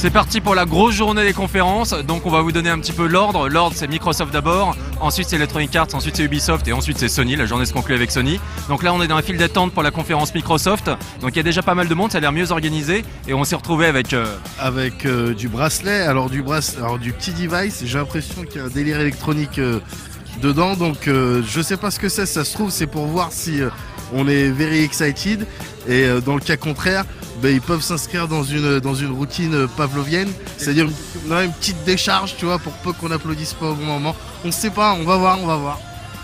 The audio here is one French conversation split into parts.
C'est parti pour la grosse journée des conférences. Donc on va vous donner un petit peu l'ordre. L'ordre c'est Microsoft d'abord, ensuite c'est Electronic Arts, ensuite c'est Ubisoft et ensuite c'est Sony. La journée se conclut avec Sony. Donc là on est dans la file d'attente pour la conférence Microsoft. Donc il y a déjà pas mal de monde, ça a l'air mieux organisé et on s'est retrouvé avec euh, avec euh, du bracelet, alors du bracelet, alors du petit device. J'ai l'impression qu'il y a un délire électronique euh, dedans. Donc je sais pas ce que c'est. Ça se trouve c'est pour voir si on est very excited et dans le cas contraire ben, ils peuvent s'inscrire dans une, routine pavlovienne, c'est-à-dire une, petite décharge, tu vois, pour peu qu'on applaudisse pas au bon moment. On sait pas, on va voir, on va voir.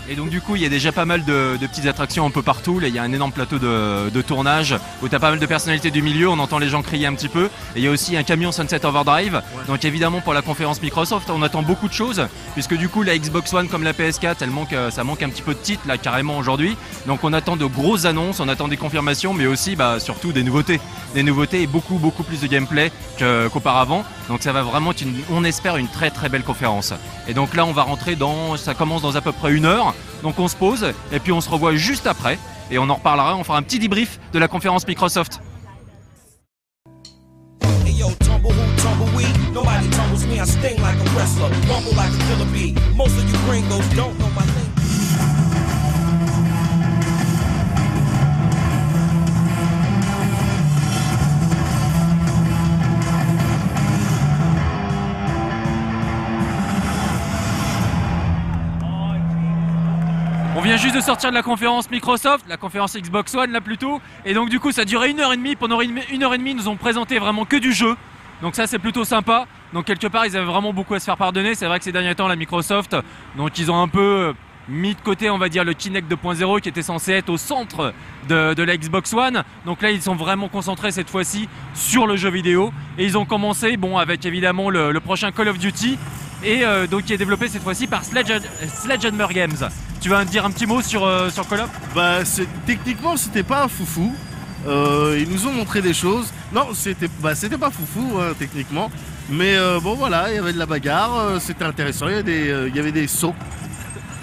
Et donc du coup, il y a déjà pas mal de, petites attractions un peu partout. Là, il y a un énorme plateau de, tournage où tu as pas mal de personnalités du milieu. On entend les gens crier un petit peu. Et il y a aussi un camion Sunset Overdrive. Donc évidemment, pour la conférence Microsoft, on attend beaucoup de choses puisque du coup, la Xbox One comme la PS4, elle manque, ça manque un petit peu de titres là carrément aujourd'hui. Donc on attend de grosses annonces, on attend des confirmations, mais aussi bah, surtout des nouveautés, des nouveautés et beaucoup beaucoup plus de gameplay qu'auparavant. donc ça va vraiment, être on espère une très très belle conférence. Et donc là, on va rentrer dans, ça commence dans à peu près une heure. Donc on se pose et puis on se revoit juste après et on en reparlera, on fera un petit debrief de la conférence Microsoft. De sortir de la conférence Microsoft, la conférence Xbox One là plutôt, et donc du coup ça durait une heure et demie. Pendant une heure et demie, ils nous ont présenté vraiment que du jeu. Donc ça c'est plutôt sympa. Donc quelque part ils avaient vraiment beaucoup à se faire pardonner. C'est vrai que ces derniers temps la Microsoft, donc ils ont un peu euh, mis de côté on va dire le Kinect 2.0 qui était censé être au centre de, la Xbox One. Donc là ils sont vraiment concentrés cette fois-ci sur le jeu vidéo. Et ils ont commencé bon avec évidemment le, prochain Call of Duty. Et euh, donc qui est développé cette fois-ci par Sledgehammer Games. Tu vas dire un petit mot sur, euh, sur Call of? Bah techniquement c'était pas un foufou. Euh, ils nous ont montré des choses. Non, c'était bah, c'était pas foufou hein, techniquement. Mais euh, bon voilà, il y avait de la bagarre, c'était intéressant, il y, avait des, il y avait des sauts.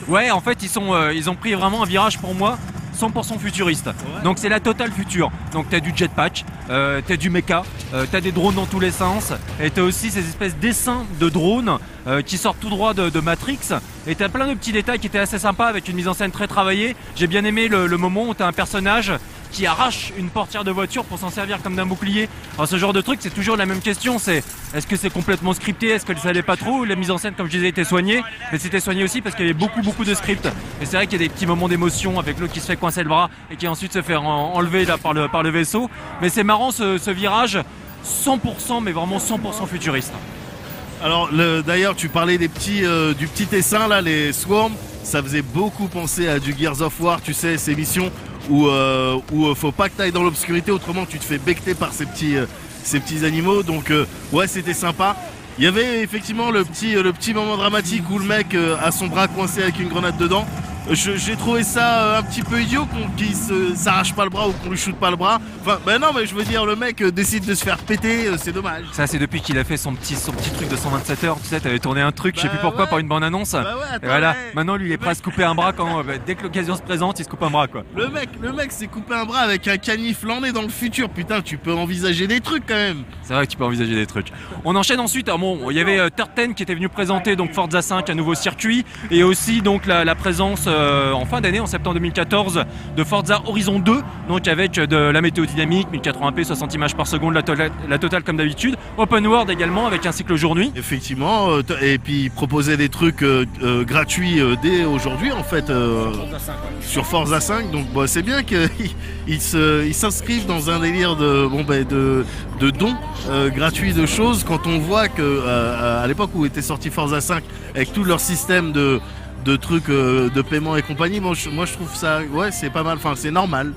Ouais, en fait ils, sont, ils ont pris vraiment un virage pour moi 100% futuriste. Donc c'est la totale future. Donc t'as du jetpack, euh, t'as du mecha, euh, t'as des drones dans tous les sens, et t'as aussi ces espèces dessins de drones euh, qui sortent tout droit de, Matrix. Et t'as plein de petits détails qui étaient assez sympas avec une mise en scène très travaillée. J'ai bien aimé le, le moment où t'as un personnage qui arrache une portière de voiture pour s'en servir comme d'un bouclier. Alors ce genre de truc, c'est toujours la même question, c'est est-ce que c'est complètement scripté, est-ce que ça allait pas trop? La mise en scène, comme je disais, était soignée, mais c'était soigné aussi parce qu'il y avait beaucoup beaucoup de scripts. Et c'est vrai qu'il y a des petits moments d'émotion avec l'autre qui se fait coincer le bras et qui ensuite se fait enlever là, par, le, par le vaisseau. Mais c'est marrant ce, virage 100% mais vraiment 100% futuriste. Alors d'ailleurs tu parlais des petits, euh, du petit essaim là, les swarms, ça faisait beaucoup penser à du Gears of War, tu sais, ces missions où, euh, euh, faut pas que tu ailles dans l'obscurité, autrement tu te fais becter par ces petits, euh, ces petits animaux. Donc euh, ouais, c'était sympa. Il y avait effectivement le petit, le petit moment dramatique où le mec a son bras coincé avec une grenade dedans. J'ai trouvé ça euh, un petit peu idiot qu'on qu s'arrache pas le bras ou qu'on lui shoot pas le bras. Enfin, ben non, mais je veux dire, le mec euh, décide de se faire péter, euh, c'est dommage. Ça, c'est depuis qu'il a fait son petit, son petit truc de 127 heures. Tu sais, t'avais tourné un truc, je sais plus bah pourquoi, par une bande annonce. Bah et voilà, maintenant lui, il est prêt à se couper un bras quand, bah, dès que l'occasion se présente, il se coupe un bras, quoi. Le mec, le mec s'est coupé un bras avec un canif. Là, dans le futur. Putain, tu peux envisager des trucs quand même. C'est vrai que tu peux envisager des trucs. On enchaîne ensuite. Ah bon, il y avait Turten qui était venu présenter donc Forza 5, un nouveau circuit, et aussi donc la, la présence en fin d'année en septembre 2014 de Forza Horizon 2, donc avec de la météo dynamique, 1080p, 60 images par seconde, la, totale comme d'habitude. Open World également avec un cycle jour-nuit. Effectivement, euh, et puis proposer des trucs euh, euh, gratuits dès aujourd'hui en fait sur Forza 5. Donc c'est bien qu'ils s'inscrivent dans un délire de, bon, ben, de, de dons gratuits de choses quand on voit que à l'époque où était sorti Forza 5 avec tout leur système de de trucs euh, de paiement et compagnie. Moi je, moi, je trouve ça, ouais, c'est pas mal. Enfin, c'est normal.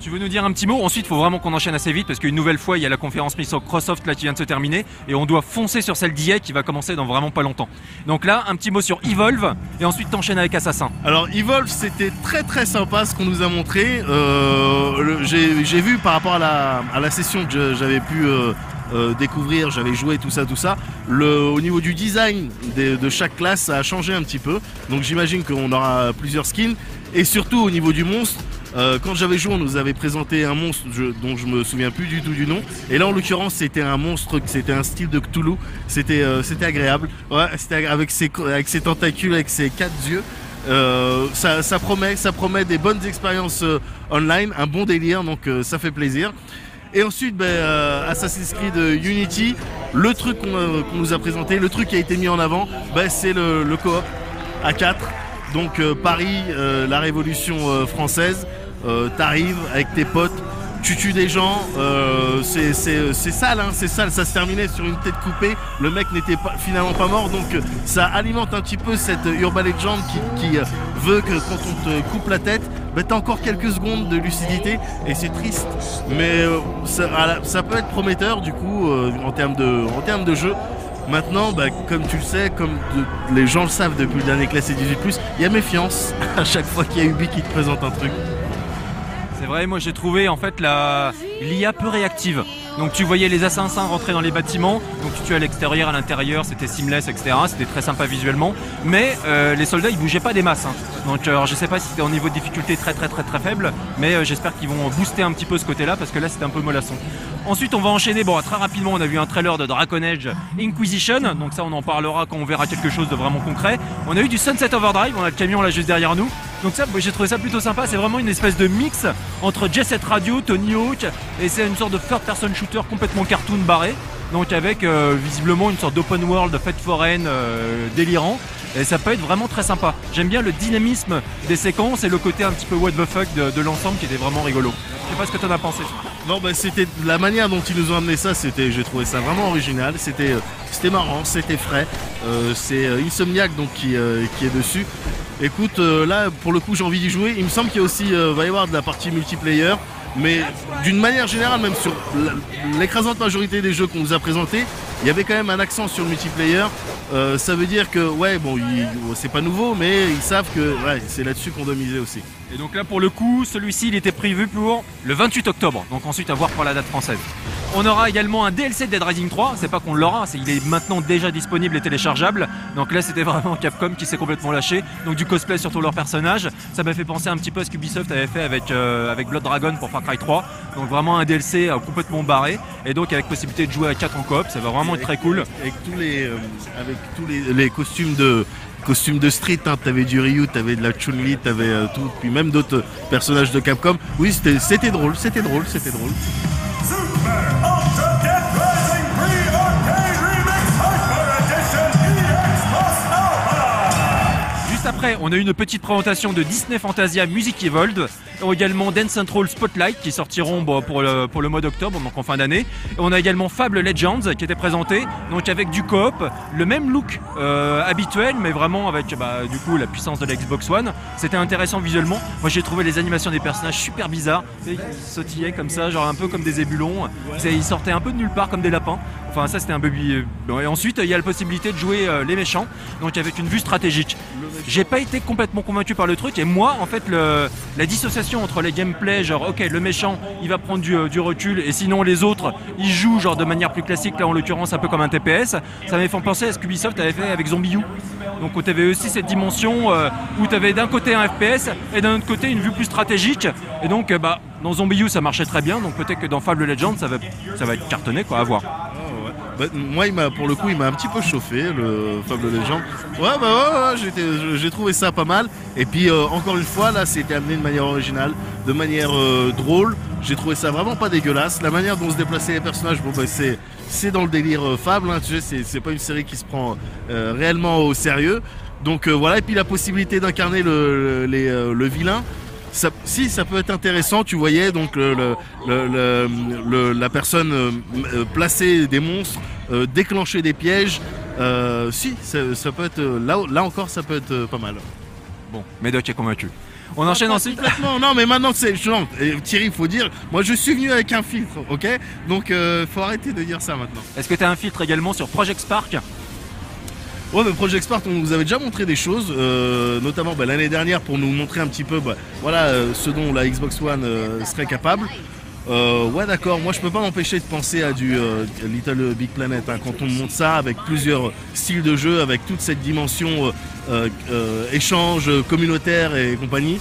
Tu veux nous dire un petit mot? Ensuite, il faut vraiment qu'on enchaîne assez vite parce qu'une nouvelle fois, il y a la conférence Microsoft là qui vient de se terminer et on doit foncer sur celle d'IA qui va commencer dans vraiment pas longtemps. Donc là, un petit mot sur Evolve et ensuite t'enchaînes avec Assassin. Alors Evolve, c'était très très sympa ce qu'on nous a montré. Euh, J'ai vu par rapport à la, à la session que j'avais pu euh, euh, découvrir, j'avais joué tout ça, tout ça. Le, au niveau du design de, chaque classe, ça a changé un petit peu. Donc j'imagine qu'on aura plusieurs skins. Et surtout au niveau du monstre, euh, quand j'avais joué, on nous avait présenté un monstre dont je me souviens plus du tout du nom. Et là, en l'occurrence, c'était un monstre, c'était un style de Cthulhu. C'était, euh, c'était agréable. Ouais, c'était avec ses, avec ses tentacules, avec ses quatre yeux. Ça, ça promet, ça promet des bonnes expériences online, un bon délire, donc ça fait plaisir. Et ensuite, ben, euh, Assassin's Creed Unity, le truc qu'on euh, qu'on nous a présenté, le truc qui a été mis en avant, ben, c'est le, le coop à 4. Donc euh, Paris, euh, la Révolution euh, française, euh, t'arrives avec tes potes, tu tues des gens, euh, c'est sale, hein, c'est sale, ça se terminait sur une tête coupée, le mec n'était finalement pas mort, donc ça alimente un petit peu cette urban legend qui, euh, veut que quand on te coupe la tête, bah, t'as encore quelques secondes de lucidité. Et c'est triste, mais euh, ça, peut être prometteur du coup en termes de, jeu. Maintenant, bah, comme tu le sais, comme les gens le savent depuis le dernier classé 18+, il y a méfiance. À chaque fois qu'il y a Ubi qui te présente un truc. Vrai, moi j'ai trouvé en fait la l'IA peu réactive. Donc tu voyais les assassins rentrer dans les bâtiments, donc tu tuais à l'extérieur, à l'intérieur, c'était seamless, etc. C'était très sympa visuellement, mais euh, les soldats ils bougeaient pas des masses. hein. Donc alors, je sais pas si c'était en niveau de difficulté très très très très faible, mais euh, j'espère qu'ils vont booster un petit peu ce côté-là parce que là c'était un peu mollasson. Ensuite on va enchaîner, bon très rapidement on a vu un trailer de Dragon Age Inquisition, donc ça on en parlera quand on verra quelque chose de vraiment concret. On a eu du Sunset Overdrive, on a le camion là juste derrière nous. Donc ça, j'ai trouvé ça plutôt sympa. C'est vraiment une espèce de mix entre Jet Set Radio, Tony Hawk, et c'est une sorte de third-person shooter complètement cartoon barré. Donc avec euh, visiblement une sorte d'open world, fête foraine euh, délirant. Et ça peut être vraiment très sympa. J'aime bien le dynamisme des séquences et le côté un petit peu what the fuck de, l'ensemble qui était vraiment rigolo. Je sais pas ce que t'en as pensé. Non, bah, c'était la manière dont ils nous ont amené ça, c'était, j'ai trouvé ça vraiment original. C'était, euh, marrant, c'était frais. C'est Insomniac donc qui, qui est dessus. Écoute, euh, là pour le coup j'ai envie d'y jouer. Il me semble qu'il y a aussi euh, va y avoir de la partie multiplayer, mais d'une manière générale, même sur l'écrasante majorité des jeux qu'on nous a présentés, il y avait quand même un accent sur le multiplayer. Euh, ça veut dire que ouais bon, c'est pas nouveau, mais ils savent que c'est là-dessus qu'on doit miser aussi. Et donc là pour le coup, celui-ci il était prévu pour le 28 octobre. Donc ensuite à voir pour la date française. On aura également un DLC de Dead Rising 3, c'est pas qu'on l'aura, c'est il est maintenant déjà disponible et téléchargeable. Donc là c'était vraiment Capcom qui s'est complètement lâché. Donc du cosplay sur tous leurs personnages. Ça m'a fait penser un petit peu à ce qu'Ubisoft avait fait avec, euh, avec Blood Dragon pour Far Cry 3. Donc vraiment un DLC euh, complètement barré. Et donc avec possibilité de jouer à 4 en coop, ça va vraiment être très cool. Avec tous les, euh, avec tous les, les costumes de costumes de street, hein. t'avais du Ryu, t'avais de la Chun-Li, t'avais euh, tout, puis même d'autres personnages de Capcom. Oui, c'était, c'était drôle, c'était drôle, c'était drôle. Après, on a eu une petite présentation de Disney Fantasia Music Evolved, également Dance Central Spotlight qui sortiront pour, le, mois d'octobre, donc en fin d'année. On a également Fable Legends qui était présenté, donc avec du coop, le même look euh, habituel, mais vraiment avec bah, du coup la puissance de la Xbox One. C'était intéressant visuellement. Moi j'ai trouvé les animations des personnages super bizarres. Ils sautillaient comme ça, genre un peu comme des ébulons. Ils sortaient un peu de nulle part comme des lapins. Enfin ça c'était un bi- bon, Et ensuite il y a la possibilité de jouer euh, les méchants, donc avec une vue stratégique. J'ai pas été complètement convaincu par le truc et moi en fait la dissociation entre les gameplays genre ok le méchant il va prendre du, euh, du recul et sinon les autres ils jouent genre de manière plus classique là en l'occurrence un peu comme un TPS ça m'avait fait penser à ce qu'Ubisoft avait fait avec Zombie U. Donc où tu avais aussi cette dimension euh, où tu avais d'un côté un FPS et d'un autre côté une vue plus stratégique. Et donc euh, bah dans Zombie U ça marchait très bien. Donc peut-être que dans Fable Legends ça va, ça va être cartonné quoi à voir Bah, moi, il pour le coup, il m'a un petit peu chauffé, le Fable Legend. Ouais, bah ouais, ouais, j'ai trouvé ça pas mal. Et puis, euh, encore une fois, là, c'était amené de manière originale, de manière euh, drôle. J'ai trouvé ça vraiment pas dégueulasse. La manière dont se déplaçaient les personnages, bon, bah, c'est, c'est dans le délire euh, Fable, hein, tu sais, c'est, pas une série qui se prend euh, réellement au sérieux. Donc euh, voilà, et puis la possibilité d'incarner le, les, euh, le vilain. Ça, si ça peut être intéressant, tu voyais donc le, le- le- le- le- la personne euh, euh, placer des monstres, euh, déclencher des pièges. Euh, si, ça, ça peut être là, là encore, ça peut être pas mal. bon Médoc est convaincu on enchaîne ensuite complètement, non, mais maintenant c'est Thierry, il faut dire, moi je suis venu avec un filtre, ok? Donc faut arrêter de dire ça maintenant. est-ce que tu as un filtre également sur Project Spark? Ouais, mais Project Spark, on nous avait déjà montré des choses, euh, notamment bah, l'année dernière pour nous montrer un petit peu, bah, voilà, euh, ce dont la Xbox One euh, serait capable. Ouais d'accord, moi je peux pas m'empêcher de penser à du Little Big Planet hein, quand on monte ça avec plusieurs styles de jeu, avec toute cette dimension échange communautaire et compagnie.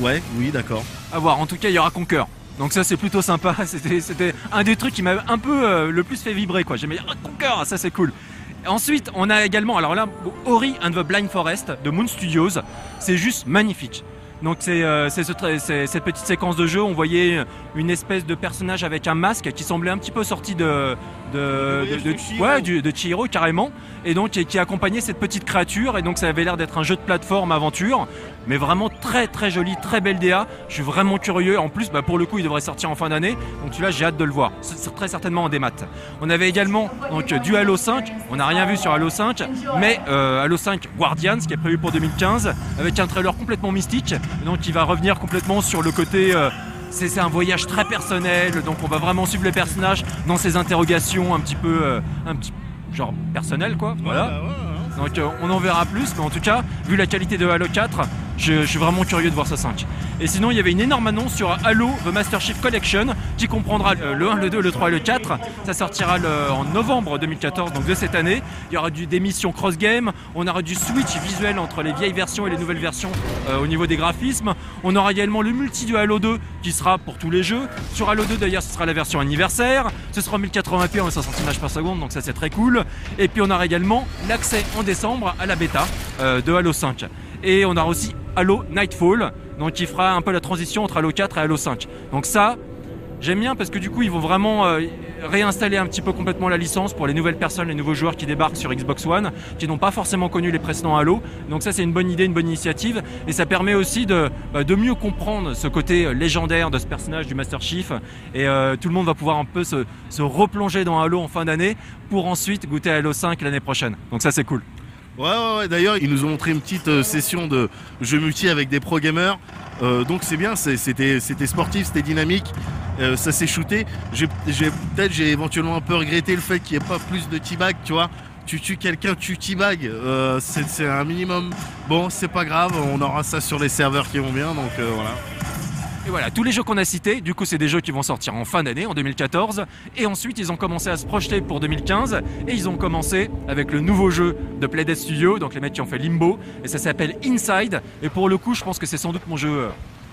Ouais, oui d'accord. À voir. En tout cas, il y aura Conquer. Donc ça c'est plutôt sympa. C'était, un des trucs qui m'a un peu le plus fait vibrer quoi. J'aimais ah, Conquer, ça c'est cool. Ensuite, on a également, alors là, Ori and the Blind Forest de Moon Studios. C'est juste magnifique. Donc c'est euh, c'est ce cette petite séquence de jeu, on voyait une espèce de personnage avec un masque qui semblait un petit peu sorti de de, de, de Chihiro. ouais, du- de Chihiro carrément, et donc qui accompagnait cette petite créature, et donc ça avait l'air d'être un jeu de plateforme aventure, mais vraiment très très joli, très belle DA. Je suis vraiment curieux. En plus, bah, pour le coup, il devrait sortir en fin d'année, donc celui-là j'ai hâte de le voir. C'est très certainement en démat. On avait également donc du Halo 5. On n'a rien vu sur Halo 5, mais euh, Halo 5 Guardians qui est prévu pour 2015 avec un trailer complètement mystique, donc il va revenir complètement sur le côté. euh, c'est un voyage très personnel, donc on va vraiment suivre les personnages dans ces interrogations un petit peu, euh, un petit genre personnel quoi. Voilà. Ouais, bah ouais, ouais. Donc euh, on en verra plus, mais en tout cas, vu la qualité de Halo 4, je, suis vraiment curieux de voir ce 5. Et sinon, il y avait une énorme annonce sur Halo The Master Chief Collection, qui comprendra le 1, le 2, le 3 et le 4. Ça sortira en novembre 2014, donc de cette année. Il y aura des missions cross-game, on aura du switch visuel entre les vieilles versions et les nouvelles versions euh, au niveau des graphismes. On aura également le multi du Halo 2, qui sera pour tous les jeux. Sur Halo 2, d'ailleurs, ce sera la version anniversaire. Ce sera en 1080p en 500 images par seconde, donc ça c'est très cool. Et puis on aura également l'accès en décembre à la bêta euh, de Halo 5. Et on aura aussi Halo Nightfall, donc qui fera un peu la transition entre Halo 4 et Halo 5. Donc ça, j'aime bien parce que du coup ils vont vraiment euh, réinstaller un petit peu complètement la licence pour les nouvelles personnes, les nouveaux joueurs qui débarquent sur Xbox One, qui n'ont pas forcément connu les précédents Halo. Donc ça c'est une bonne idée, une bonne initiative, et ça permet aussi de, bah, mieux comprendre ce côté euh, légendaire de ce personnage du Master Chief. Et euh, tout le monde va pouvoir un peu se, se replonger dans Halo en fin d'année pour ensuite goûter à Halo 5 l'année prochaine. Donc ça c'est cool. Ouais, ouais, ouais. D'ailleurs, ils nous ont montré une petite euh, session de jeux multi avec des pro gamers. Euh, donc c'est bien, c'était sportif, c'était dynamique, euh, ça s'est shooté. Peut-être j'ai éventuellement un peu regretté le fait qu'il n'y ait pas plus de teabag, tu vois. Tu tues quelqu'un, tu teabag, euh, c'est un minimum. Bon, c'est pas grave, on aura ça sur les serveurs qui vont bien, donc voilà. Et voilà, tous les jeux qu'on a cités, du coup, c'est des jeux qui vont sortir en fin d'année, en 2014. Et ensuite, ils ont commencé à se projeter pour 2015. Et ils ont commencé avec le nouveau jeu de Playdead Studio, donc les mecs qui ont fait Limbo. Et ça s'appelle Inside. Et pour le coup, je pense que c'est sans doute mon jeu. euh,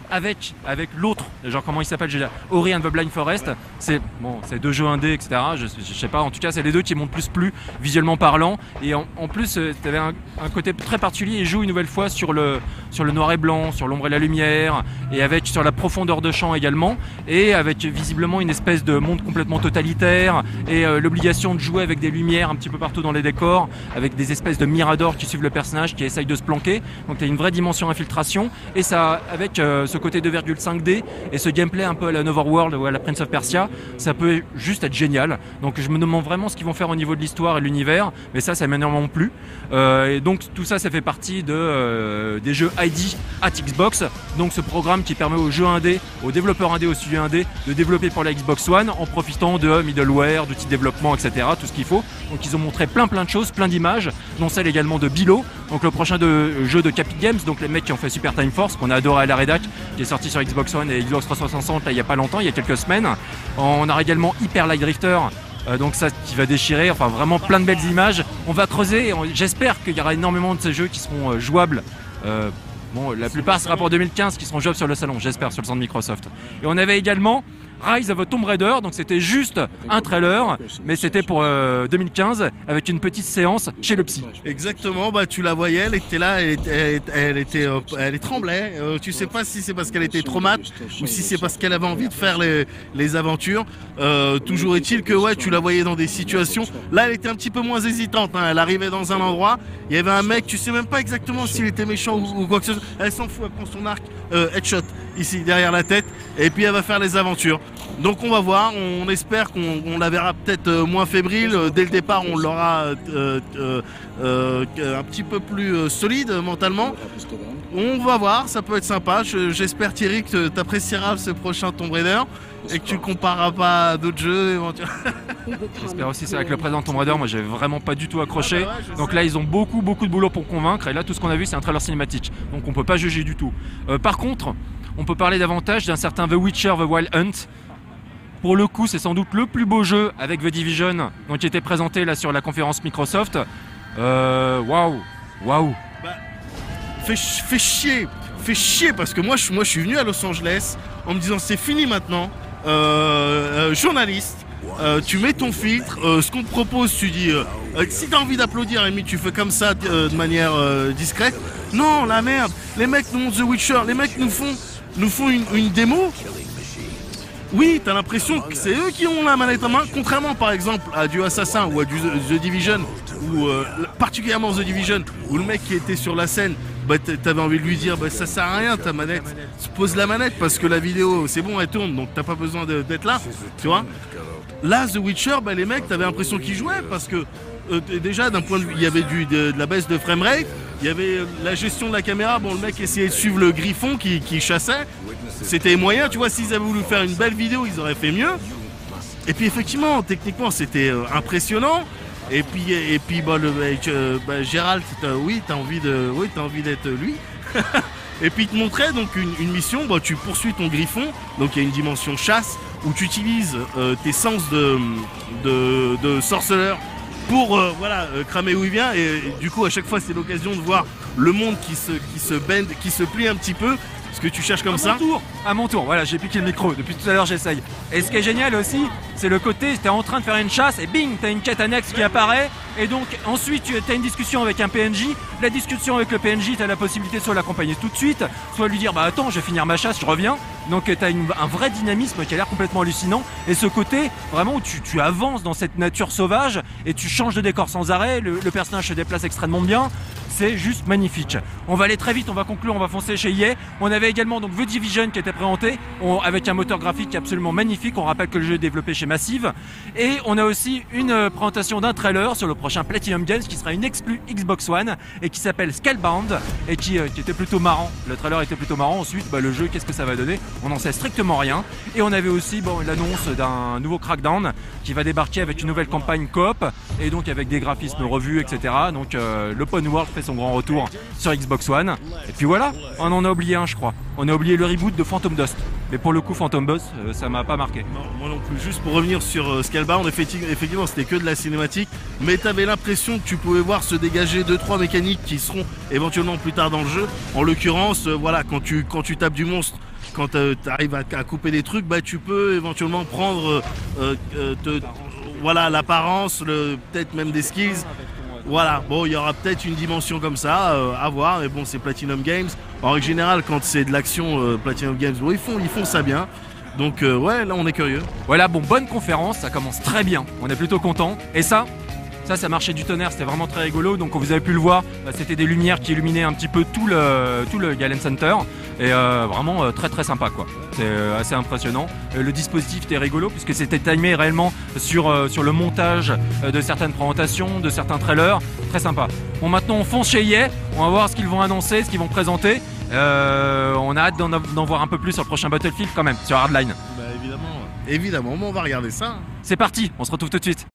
avec, avec l'autre, genre comment il s'appelle j'ai- Ori and the Blind Forest, c'est bon, c'est deux jeux indés, etc. Je, je sais pas, en tout cas, c'est les deux qui m'ont le plus plu visuellement parlant. Et en, plus, tu avais un, un côté très particulier. Il joue une nouvelle fois sur le, sur le noir et blanc, sur l'ombre et la lumière, et avec sur la profondeur de champ également, et avec visiblement une espèce de monde complètement totalitaire, et euh, l'obligation de jouer avec des lumières un petit peu partout dans les décors, avec des espèces de miradors qui suivent le personnage, qui essayent de se planquer. Donc tu as une vraie dimension infiltration, et ça, avec euh, ce côté 2,5D et ce gameplay un peu à la Overworld ou à la Prince of Persia, ça peut juste être génial. Donc je me demande vraiment ce qu'ils vont faire au niveau de l'histoire et l'univers, mais ça, ça m'a énormément plu. Euh, et donc tout ça, ça fait partie de, euh, des jeux ID at Xbox. Donc ce programme qui permet aux jeux indés, aux développeurs indés, aux studios indés de développer pour la Xbox One en profitant de middleware, d'outils de développement, etc. Tout ce qu'il faut. Donc ils ont montré plein plein de choses, plein d'images, dont celle également de Bilo, donc le prochain de, jeu de Capit Games, donc les mecs qui ont fait Super Time Force, qu'on a adoré à la rédac, qui est sorti sur Xbox One et Xbox 360 là, il y a pas longtemps, il y a quelques semaines. On a également Hyper Light Drifter. euh, donc ça qui va déchirer, enfin vraiment plein de belles images. On va creuser, j'espère qu'il y aura énormément de ces jeux qui seront euh, jouables. Bon, la plupart sera pour 2015 qui seront jouables sur le salon, j'espère, sur le stand Microsoft. Et on avait également Rise of a Tomb Raider, donc c'était juste un trailer, mais c'était pour euh, 2015 avec une petite séance chez le psy. Exactement, bah tu la voyais, elle était là, elle, euh, elle tremblait. Euh, tu sais pas si c'est parce qu'elle était traumatisée ou si c'est parce qu'elle avait envie de faire les, aventures. Euh, toujours est-il que ouais, tu la voyais dans des situations. Là, elle était un petit peu moins hésitante. hein. Elle arrivait dans un endroit, il y avait un mec, tu sais même pas exactement s'il était méchant ou, ou quoi que ce soit. Elle s'en fout, elle prend son arc, euh, headshot ici derrière la tête, et puis elle va faire les aventures. Donc on va voir, on espère qu'on on la verra peut-être euh, moins fébrile. Euh, Dès le départ, on l'aura un petit peu plus solide mentalement. On va voir, ça peut être sympa. Je- J'espère Thierry que tu apprécieras ce prochain Tomb Raider et que tu le compareras pas à d'autres jeux éventuellement. J'espère aussi, c'est avec le président Tomb Raider, moi j'ai vraiment pas du tout accroché. Ah bah ouais, Donc sais. là, ils ont beaucoup, beaucoup de boulot pour convaincre. Et là, tout ce qu'on a vu, c'est un trailer cinématique. Donc on peut pas juger du tout. Euh, par contre, on peut parler davantage d'un certain The Witcher The Wild Hunt. Pour le coup, c'est sans doute le plus beau jeu avec The Division, donc qui était présenté là sur la conférence Microsoft. Euh, Waouh, waouh. Fais, ch- fais chier, fais chier parce que moi je, moi je suis venu à Los Angeles en me disant c'est fini maintenant. Euh, euh, journaliste, euh, tu mets ton filtre, ce qu'on te propose, tu dis si t'as envie d'applaudir, Amy, tu fais comme ça de manière discrète. Non, la merde, les mecs nous ont The Witcher, les mecs nous font, nous font une, démo. Oui, t'as l'impression que c'est eux qui ont la manette en main, contrairement par exemple à du Assassin ou à du The Division, ou particulièrement The Division, où le mec qui était sur la scène, bah, t'avais envie de lui dire, bah, ça sert à rien ta manette, pose la manette parce que la vidéo, c'est bon, elle tourne, donc t'as pas besoin d'être là, tu vois. Là, The Witcher, bah, les mecs, t'avais l'impression qu'ils jouaient parce que euh, déjà d'un point de vue, il y avait du, de, la baisse de framerate, il y avait euh, la gestion de la caméra, bon, le mec essayait de suivre le griffon qui, qui chassait. C'était moyen, tu vois, s'ils avaient voulu faire une belle vidéo, ils auraient fait mieux. Et puis effectivement, techniquement, c'était euh, impressionnant. Et puis, et puis bah, le, euh, bah, Gérald, oui, t'as envie de, oui, t'as envie d'être lui. et puis il te montrait donc une, une mission. Bah, tu poursuis ton griffon, donc il y a une dimension chasse où tu utilises euh, tes sens de, de, de sorceleur pour euh, voilà cramer où il vient. Et, et du coup, à chaque fois, c'est l'occasion de voir le monde qui se, qui se bend, qui se plie un petit peu. Ce que tu cherches comme à ça. mon tour, à mon tour. Voilà, j'ai piqué le micro. Depuis tout à l'heure, j'essaye. Et ce qui est génial aussi, c'est le côté, t'es en train de faire une chasse et bing, t'as une quête annexe qui apparaît. Et donc, ensuite, tu as une discussion avec un PNJ. La discussion avec le PNJ, t'as la possibilité soit l'accompagner tout de suite, soit lui dire, bah attends, je vais finir ma chasse, je reviens. Donc, t'as une- un vrai dynamisme qui a l'air complètement hallucinant. Et ce côté, vraiment, où tu, avances dans cette nature sauvage et tu changes de décor sans arrêt. Le, personnage se déplace extrêmement bien. C'est juste magnifique. On va aller très vite, on va conclure, on va foncer chez EA. On avait également donc The Division qui était présenté avec un moteur graphique absolument magnifique. On rappelle que le jeu est développé chez Massive. Et on a aussi une euh, présentation d'un trailer sur le prochain Platinum Games qui sera une exclue Xbox One et qui s'appelle Scalebound et qui, euh, qui était plutôt marrant. Le trailer était plutôt marrant. Ensuite, bah, le jeu, qu'est-ce que ça va donner? On n'en sait strictement rien. Et on avait aussi l'annonce d'un nouveau Crackdown qui va débarquer avec une nouvelle campagne coop et donc avec des graphismes revus, etc. Donc euh, l'open world fait son grand retour sur Xbox One. Et puis voilà, on en a oublié un, je crois. On a oublié le reboot de Phantom Dust. Mais pour le coup, Phantom Dust, euh, ça m'a pas marqué. Moi non plus. Juste pour revenir sur euh, Scalebound, effecti- effectivement, c'était que de la cinématique, mais t'avais l'impression que tu pouvais voir se dégager deux trois mécaniques qui seront éventuellement plus tard dans le jeu. En l'occurrence, euh, voilà, quand tu quand tapes du monstre, quand tu arrives à, couper des trucs, bah tu peux éventuellement prendre, voilà, l'apparence, peut-être même des skills. Voilà, bon, il y aura peut-être une dimension comme ça, à voir, mais bon, c'est Platinum Games. En règle générale, quand c'est de l'action, euh, Platinum Games, ils font, ils font ça bien. Donc, euh, ouais, là, on est curieux. Voilà, bon, bonne conférence, ça commence très bien. On est plutôt content. Et ça, ça, ça marchait du tonnerre, c'était vraiment très rigolo. Donc, vous avez pu le voir, bah, c'était des lumières qui illuminaient un petit peu tout le, tout le Galen Center. Et euh, vraiment euh, très très sympa, quoi. C'est euh, assez impressionnant. Euh, le dispositif était rigolo puisque c'était timé réellement sur, euh, sur le montage de certaines présentations, de certains trailers. Très sympa. Bon, maintenant, on fonce chez EA. On va voir ce qu'ils vont annoncer, ce qu'ils vont présenter. Euh, on a hâte d'en d'en voir un peu plus sur le prochain Battlefield quand même, sur Hardline. Bah, évidemment. Évidemment, mais on va regarder ça. hein. C'est parti, on se retrouve tout de suite.